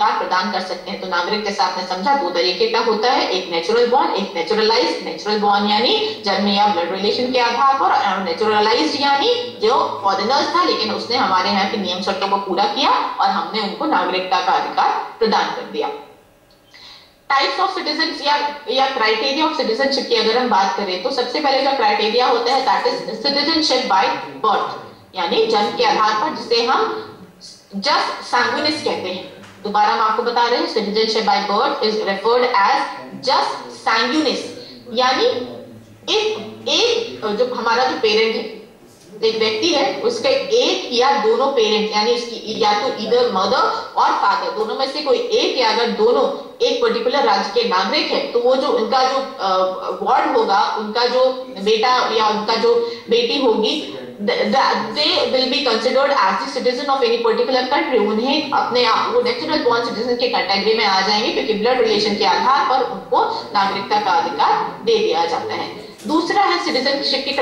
अधिकार प्रदान कर सकते हैं। तो नागरिक जैसा आपने समझा, दो तरीके का होता है। एक नेचुरल बॉर्न एक नेचुरलाइज नेचुरल बॉर्न यानी जन्म या ब्लड रिलेशन के आधार पर नेचुरलाइज यानी जो फॉरेनर्स था, लेकिन उसने हमारे यहाँ के नियम शर्तों को पूरा किया और हमने उनको नागरिकता का अधिकार प्रदान कर दिया। टाइप्स ऑफ़ सिटीजन या या क्राइटेरिया ऑफ़ सिटीजनशिप की अगर हम बात करें तो सबसे पहले जो क्राइटेरिया होता है that is citizenship by birth यानी जन्म के आधार पर, जिसे हम जस्ट सैंग्विनिस कहते हैं। दोबारा हम आपको बता रहे हैं citizenship by birth is referred as just sanguinis यानी एक एक, जो हमारा जो पेरेंट है, एक व्यक्ति है, उसके एक या दोनों पेरेंट यानी उसकी या तो इधर मदर और फादर दोनों में से कोई एक या अगर दोनों एक पर्टिकुलर राज्य के नागरिक है तो वो जो उनका जो वार्ड होगा, उनका जो बेटा या उनका जो बेटी होगी they will be considered as the citizen of any particular country. उन्हें अपने आप के में आ जाएँगे क्योंकि रिलेशन के आधार पर उनको नागरिकता का अधिकार दे दिया जाता है। दूसरा है की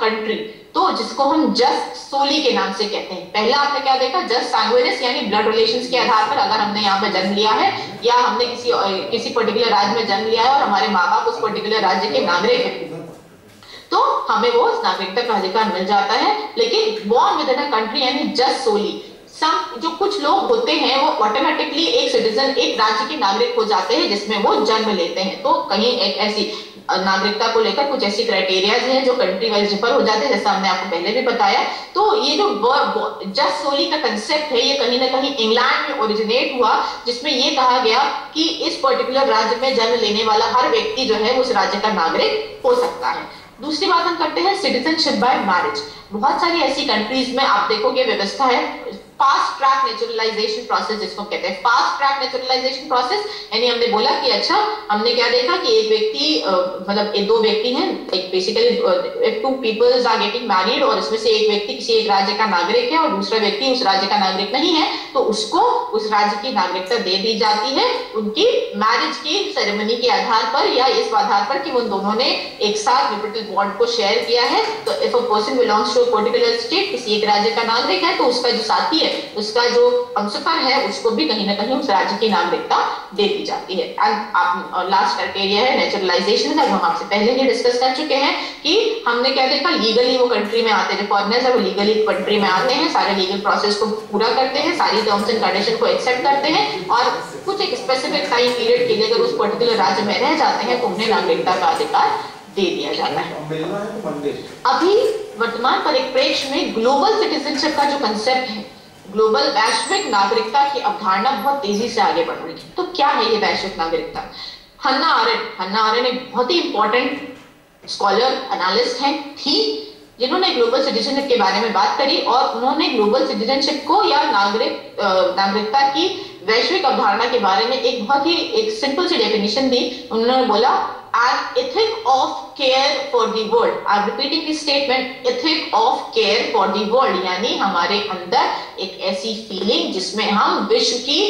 कंट्री तो जिसको हम जस्ट सोली के नाम से कहते हैं। पहला आपने क्या देखा? जस्ट सैंग्विनिस यानी ब्लड रिलेशंस के आधार पर अगर हमने यहाँ पे जन्म लिया है, या हमने किसी किसी पर्टिकुलर राज्य में जन्म लिया है और हमारे माँ बाप उस पर्टिकुलर राज्य के नागरिक हैं। तो हमें वो नागरिकता का अधिकार मिल जाता है। लेकिन बॉर्न विद इन कंट्री यानी जस्ट सोली सम जो कुछ लोग होते हैं, वो ऑटोमेटिकली एक सिटीजन एक राज्य के नागरिक हो जाते हैं, जिसमें वो जन्म लेते हैं। तो कहीं एक ऐसी नागरिकता को लेकर कुछ ऐसी क्राइटेरियाज हैं, जो कंट्री वाइज डिफर हो जाते हैं, जैसा हमने आपको पहले भी बताया। तो ये जो जस्ट सोली का कंसेप्ट है, ये कहीं ना कहीं इंग्लैंड में ओरिजिनेट हुआ, जिसमें ये कहा गया कि इस पर्टिकुलर राज्य में जन्म लेने वाला हर व्यक्ति जो है उस राज्य का नागरिक हो सकता है। दूसरी बात हम करते हैं सिटीजनशिप बाय मैरिज बहुत सारी ऐसी कंट्रीज़ में आप देखोगे व्यवस्था है फास्ट ट्रैक नेचुरलाइजेशन प्रोसेस जिसको कहते हैं फास्ट ट्रैक नेचुरलाइजेशन प्रोसेस यानी हमने बोला कि अच्छा हमने क्या देखा कि एक व्यक्ति मतलब एक दो व्यक्ति हैं एक basically two peoples are getting married और इसमें से एक व्यक्ति किसी एक राज्य का नागरिक है और दूसरा व्यक्ति उस राज्य का नागरिक नहीं है तो उसको उस राज्य की नागरिकता दे दी जाती है उनकी मैरिज की सेरेमनी के आधार पर या इस आधार पर कि उन दोनों ने एक साथ लिबर्टल बॉन्ड को शेयर किया है। तो if a person belongs to particular state किसी एक राज्य का नागरिक है तो उसका जो साथी है उसका जो हमसफर है उसको भी कहीं ना कहीं उस राज्य की नागरिकता दे दी जाती है। आप लास्ट क्राइटेरिया है नेचुरलाइजेशन का जो हम आपसे पहले ही डिस्कस कर चुके हैं कि हमने क्या देखा? लीगली वो कंट्री में आते हैं जो फॉरनर्स है वो लीगली कंट्री में आते हैं सारे लीगल प्रोसेस को पूरा करते हैं सारी टर्म्स एंड कंडीशन को एक्सेप्ट करते हैं और कुछ एक स्पेसिफिक टाइम पीरियड के लिए अगर उस पर्टिकुलर राज्य में रह जाते हैं तो उन्हें नागरिकता का अधिकार दे दिया जाता है। अभी वर्तमान परिप्रेक्ष्य में ग्लोबल सिटीजनशिप का जो कंसेप्ट है ग्लोबल वैश्विक नागरिकता की अवधारणा बहुत तेज़ी से आगे बढ़ रही है। तो क्या है ये वैश्विक नागरिकता? हन्ना आर्यन। हन्ना आर्यन एक बहुत ही इंपॉर्टेंट स्कॉलर एनालिस्ट हैं, थी, जिन्होंने ग्लोबल सिटीजनशिप के बारे में बात करी और उन्होंने ग्लोबल सिटीजनशिप को या नागरिक नागरिकता की वैश्विक अवधारणा के बारे में एक बहुत ही, एक सिंपल सी डेफिनेशन दी। उन्होंने बोला an ethic of care for the world. I'm repeating this statement, ethic of care for the world, यानी हमारे अंदर एक ऐसी फीलिंग जिसमें हम विश्व की,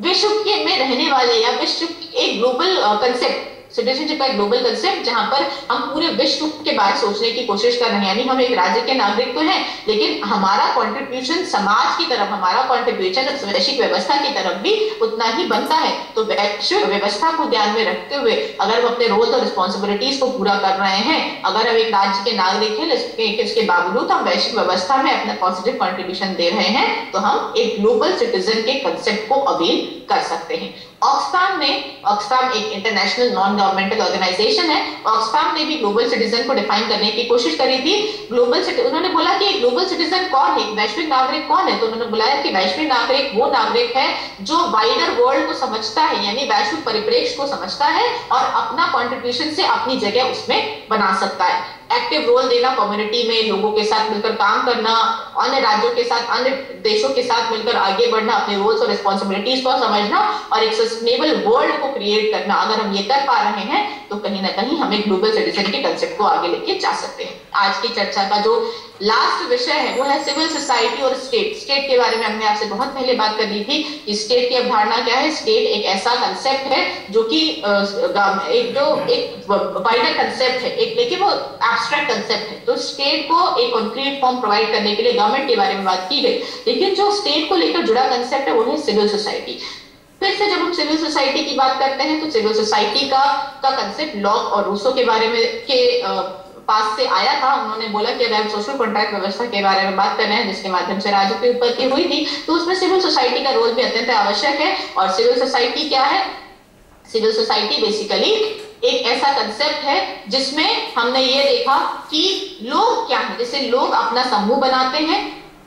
विश्व के में रहने वाले या विश्व एक ग्लोबल कंसेप्ट सिटीजनशिप का ग्लोबल कंसेप्ट जहाँ पर हम पूरे विश्व के बारे सोचने की कोशिश कर रहे हैं। यानी हम एक राज्य के नागरिक तो हैं, लेकिन हमारा कंट्रीब्यूशन समाज की तरफ़, हमारा कंट्रीब्यूशन वैश्विक व्यवस्था की तरफ़ भी उतना ही बनता है। तो वैश्विक व्यवस्था को ध्यान में रखते हुए अगर हम अपने रोल और रिस्पॉन्सिबिलिटीज को पूरा कर रहे हैं, अगर हम एक राज्य के नागरिक हैं इसके बावजूद हम वैश्विक व्यवस्था में अपना पॉजिटिव कॉन्ट्रीब्यूशन दे रहे हैं तो हम एक ग्लोबल सिटीजन के कंसेप्ट को अवेल कर सकते हैं। ऑक्सफैम ने ऑक्सफैम एक इंटरनेशनल नॉन गवर्नमेंटल ऑर्गेनाइजेशन है। ऑक्सफैम ने भी ग्लोबल सिटीजन को डिफाइन करने की कोशिश करी थी। ग्लोबल उन्होंने बोला कि ग्लोबल सिटीजन कौन है? वैश्विक नागरिक कौन है? तो उन्होंने बुलाया कि वैश्विक नागरिक वो नागरिक है जो वाइडर वर्ल्ड को समझता है, यानी वैश्विक परिप्रेक्ष्य को समझता है और अपना कॉन्ट्रीब्यूशन से अपनी जगह उसमें बना सकता है। एक्टिव रोल देना कम्युनिटी में लोगों के साथ मिलकर काम करना, अन्य राज्यों के साथ, अन्य देशों के साथ मिलकर आगे बढ़ना, अपने रोल्स और रिस्पॉन्सिबिलिटीज को समझना और एक सस्टेनेबल वर्ल्ड को क्रिएट करना। अगर हम ये कर पा रहे हैं तो कहीं ना कहीं हम ग्लोबल सिटीजन के कंसेप्ट को आगे लेके जा सकते हैं। आज की चर्चा का जो लास्ट विषय है, वो है सिविल सोसाइटी और स्टेट स्टेट के बारे में हमने आपसे बहुत पहले बात कर ली थी कि स्टेट की अवधारणा क्या है। स्टेट एक ऐसा कंसेप्ट है जो कि एक जो, एक वाइडर कंसेप्ट है। एक लेकिन वो एब्स्ट्रैक्ट कंसेप्ट है। तो स्टेट को एक कॉन्क्रीट फॉर्म प्रोवाइड करने के लिए गवर्नमेंट के बारे में बात की गई। लेकिन जो स्टेट को लेकर जुड़ा कंसेप्ट है, वो है सिविल सोसाइटी फिर से जब हम सिविल सोसाइटी की बात करते हैं तो सिविल सोसाइटी का का कंसेप्ट लॉक और रूसो के बारे में, के पास से आया था। उन्होंने बोला कि अगर सोशल कॉन्ट्रैक्ट व्यवस्था के बारे में बात कर रहे हैं, जिसके माध्यम से राज्य की उत्पत्ति हुई थी तो उसमें सिविल सोसाइटी का रोल भी अत्यंत आवश्यक है। और सिविल सोसाइटी क्या है? सिविल सोसाइटी बेसिकली एक ऐसा कंसेप्ट है, जिसमें हमने ये देखा कि लोग क्या है? जैसे लोग अपना समूह बनाते हैं,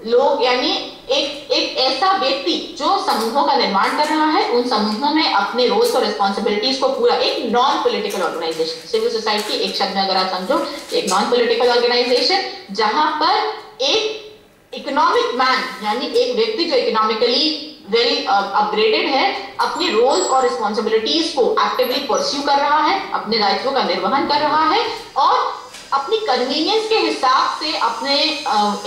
लोग यानी एक एक ऐसा व्यक्ति जो समूहों का निर्माण कर रहा है, उन समूहों में अपने रोल्स और रिस्पॉन्सिबिलिटीज को पूरा एक non political organisation civil society एक शब्द में अगर आप समझो, एक नॉन पॉलिटिकल ऑर्गेनाइजेशन जहाँ पर एक इकोनॉमिक मैन यानी एक व्यक्ति जो इकोनॉमिकली वेल अपग्रेडेड है, अपने रोल्स और रिस्पॉन्सिबिलिटीज को एक्टिवली परस्यू कर रहा है, अपने दायित्व का निर्वहन कर रहा है, और अपनी कन्वीनियंस के हिसाब से, अपने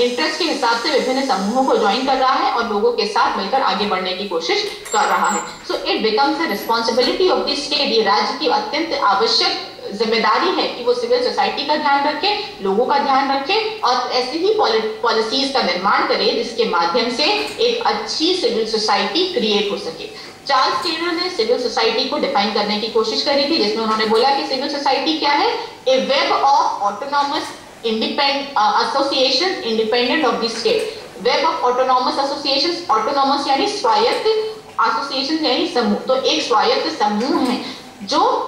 इंटरेस्ट के हिसाब से विभिन्न समूहों को ज्वाइन कर रहा है और लोगों के साथ मिलकर आगे बढ़ने की कोशिश कर रहा है। So it becomes the responsibility of the state ये राज्य की अत्यंत आवश्यक ज़िम्मेदारी है कि वो सिविल सोसाइटी का ध्यान रखे, लोगों का ध्यान रखे और ऐसे ही पॉलिसीज़ का निर्माण करे जिसके माध्यम से एक अच्छी सिविल सोसाइटी क्रिएट हो सके। चार्ल्स टेलर ने सिविल सोसाइटी को डिफाइन करने की कोशिश करी थी, जिसमें उन्होंने बोला कि सिविल सोसाइटी क्या है? A web of autonomous independent association independent of the state web of autonomous association autonomous यानी स्वायत्त एसोसिएशन यानी समूह तो एक स्वायत्त समूह है, जो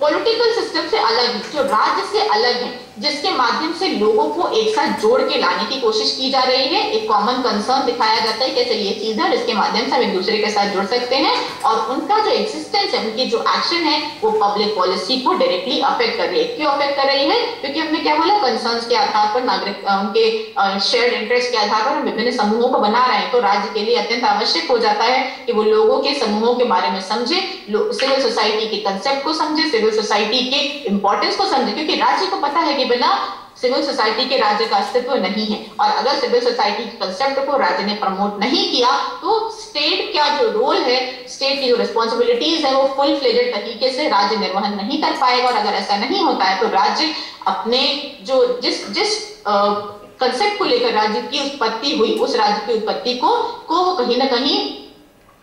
पॉलिटिकल सिस्टम से अलग है जो राज्य से अलग है। जिसके माध्यम से लोगों को एक साथ जोड़ के लाने की कोशिश की जा रही है। एक कॉमन कंसर्न दिखाया जाता है कैसे ये चीज़ है जिसके माध्यम से हम एक दूसरे के साथ जुड़ सकते हैं और उनका जो एग्जिस्टेंस है, उनकी जो एक्शन है, वो पब्लिक पॉलिसी को डायरेक्टली अफेक्ट कर रही है। क्यों अफेक्ट कर रही है? क्योंकि हमने क्या बोला? कंसर्न के आधार पर, नागरिक उनके शेयर इंटरेस्ट के आधार पर हम विभिन्न समूहों को बना रहे हैं। तो राज्य के लिए अत्यंत आवश्यक हो जाता है कि वो लोगों के समूहों के बारे में समझे सिविल सोसाइटी के कंसेप्ट को समझे सिविल सोसाइटी के इंपॉर्टेंस को समझे, क्योंकि राज्य को पता है कि बिना सिविल सोसाइटी के राज्य का अस्तित्व नहीं है। और अगर सिविल सोसाइटी के कंसेप्ट को राज्य ने प्रमोट नहीं किया तो स्टेट का जो रोल है स्टेट की जो रिस्पॉन्सिबिलिटीज है, वो फुल फ्लेजेड तरीके से राज्य निर्वहन नहीं कर पाएगा। और अगर ऐसा नहीं होता है तो राज्य अपने जो जिस जिस कंसेप्ट को लेकर राज्य की उत्पत्ति हुई, उस राज्य की उत्पत्ति को को कहीं ना कहीं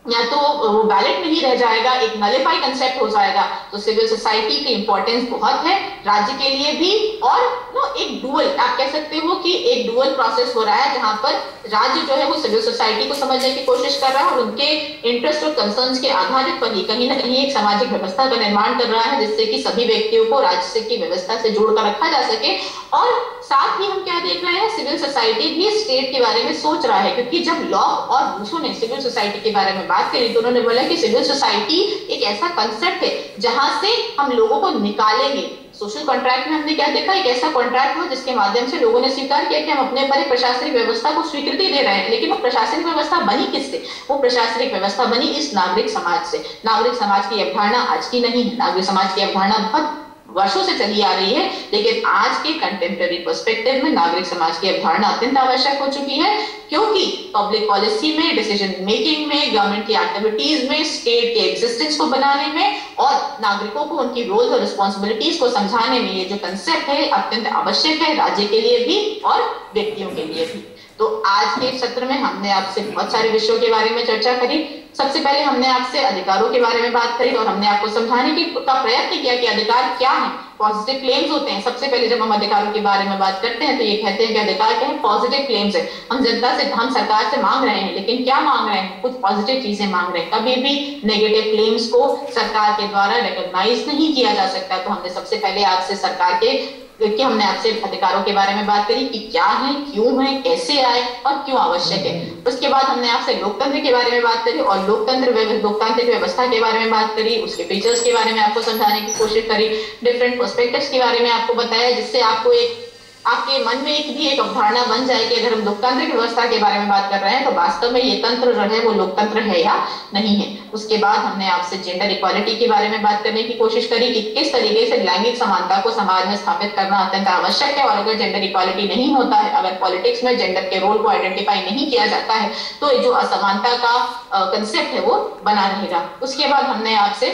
या तो वो वैलिड नहीं रह जाएगा, एक नलिफाई कंसेप्ट हो जाएगा तो सिविल सोसाइटी की इंपॉर्टेंस बहुत है, राज्य के लिए भी, और नो एक डुअल आप कह सकते हो कि एक डुअल प्रोसेस हो रहा है, जहाँ पर राज्य जो है वो सिविल सोसाइटी को समझने की कोशिश कर रहा है, और उनके इंटरेस्ट और कंसर्न के आधारित पर ही कहीं ना कहीं एक सामाजिक व्यवस्था का निर्माण कर रहा है, जिससे कि सभी व्यक्तियों को राज्य की व्यवस्था से जोड़कर रखा जा सके, और साथ ही हम क्या देख रहे हैं सिविल सोसाइटी भी स्टेट के बारे में सोच रहा है, क्योंकि जब लॉ और रूसो ने सिविल सोसाइटी के बारे में बात करी तो उन्होंने बोला कि सिविल सोसाइटी एक ऐसा कंसेप्ट है जहाँ से हम लोगों को निकालेंगे। सोशल कॉन्ट्रैक्ट में हमने क्या देखा, एक ऐसा कॉन्ट्रैक्ट हुआ जिसके माध्यम से लोगों ने स्वीकार किया कि हम अपने पर प्रशासनिक व्यवस्था को स्वीकृति दे रहे हैं। लेकिन वो प्रशासनिक व्यवस्था बनी किससे? वो प्रशासनिक व्यवस्था बनी इस नागरिक समाज से। नागरिक समाज की अवधारणा आज की नहीं है। नागरिक समाज की अवधारणा बहुत वर्षों से चली आ रही है, लेकिन आज के कंटेम्प्रेरी पर्सपेक्टिव में नागरिक समाज की अवधारणा अत्यंत आवश्यक हो चुकी है, क्योंकि पब्लिक पॉलिसी में डिसीज़न मेकिंग में गवर्नमेंट की एक्टिविटीज़ में स्टेट के एग्जिस्टेंस को बनाने में, और नागरिकों को उनकी रोल्स और रिस्पॉन्सिबिलिटीज को समझाने में ये जो कंसेप्ट है, अत्यंत आवश्यक है राज्य के लिए भी और व्यक्तियों के लिए भी। तो आज के सत्र में हमने आपसे बहुत सारे विषयों के बारे में चर्चा करी। सबसे पहले हमने आपसे अधिकारों के बारे में बात करी और हमने आपको समझाने की का प्रयत्न किया कि अधिकार क्या है। पॉजिटिव क्लेम्स होते हैं। सबसे पहले जब हम अधिकारों के बारे में बात करते हैं तो ये कहते हैं कि अधिकार क्या है? पॉजिटिव क्लेम्स है। हम जनता से हम सरकार से मांग रहे हैं, लेकिन क्या मांग रहे हैं? कुछ पॉजिटिव चीज़ें मांग रहे हैं। कभी भी नेगेटिव क्लेम्स को सरकार के द्वारा रिकॉग्नाइज नहीं किया जा सकता तो हमने सबसे पहले आपसे सरकार के क्योंकि हमने आपसे अधिकारों के बारे में बात करी कि क्या है, क्यों है, कैसे आए और क्यों आवश्यक है। उसके बाद हमने आपसे लोकतंत्र के बारे में बात करी और लोकतंत्र लोकतांत्रिक व्यवस्था के बारे में बात करी, उसके फीचर्स के बारे में आपको समझाने की कोशिश करी डिफरेंट प्रोस्पेक्टिव के बारे में आपको बताया, जिससे आपको एक आपके मन में एक भी एक अवधारणा बन जाए कि अगर हम लोकतांत्रिक व्यवस्था के बारे में बात कर रहे हैं तो वास्तव में ये तंत्र जो है वो लोकतंत्र है या नहीं है। उसके बाद हमने आपसे जेंडर इक्वालिटी के बारे में बात करने की कोशिश करी कि किस तरीके से लैंगिक समानता को समाज में स्थापित करना अत्यंत आवश्यक है, और अगर जेंडर इक्वालिटी नहीं होता है, अगर पॉलिटिक्स में जेंडर के रोल को आइडेंटिफाई नहीं किया जाता है तो जो असमानता का कंसेप्ट है वो बना रहेगा। उसके बाद हमने आपसे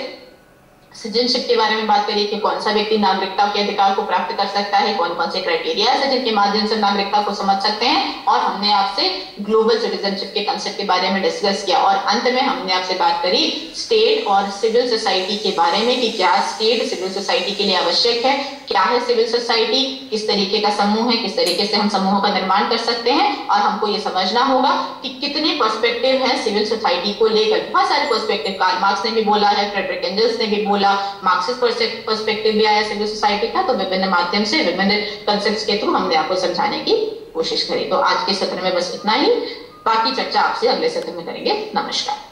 सिटीजनशिप के बारे में बात करिए कि कौन सा व्यक्ति नागरिकता के अधिकार को प्राप्त कर सकता है, कौन कौन से क्राइटेरिया है जिनके माध्यम से नागरिकता को समझ सकते हैं, और हमने आपसे ग्लोबल सिटीजनशिप के कंसेप्ट के बारे में डिस्कस किया। और अंत में हमने आपसे बात करी स्टेट और सिविल सोसाइटी के बारे में कि क्या स्टेट सिविल सोसाइटी के लिए आवश्यक है क्या है सिविल सोसाइटी किस तरीके का समूह है? किस तरीके से हम समूहों का निर्माण कर सकते हैं? और हमको ये समझना होगा कि कितने पर्सपेक्टिव है सिविल सोसाइटी को लेकर। बहुत सारे पर्सपेक्टिव कार्ल मार्क्स ने भी बोला है फ्रेडरिक एंजल्स ने भी बोला मार्क्सिस्ट पर्सपेक्टिव भी आया सिविल सोसाइटी का तो विभिन्न माध्यम से, विभिन्न कंसेप्ट के थ्रू हमने आपको समझाने की कोशिश करी। तो आज के सत्र में बस इतना ही। बाकी चर्चा आपसे अगले सत्र में करेंगे। नमस्कार।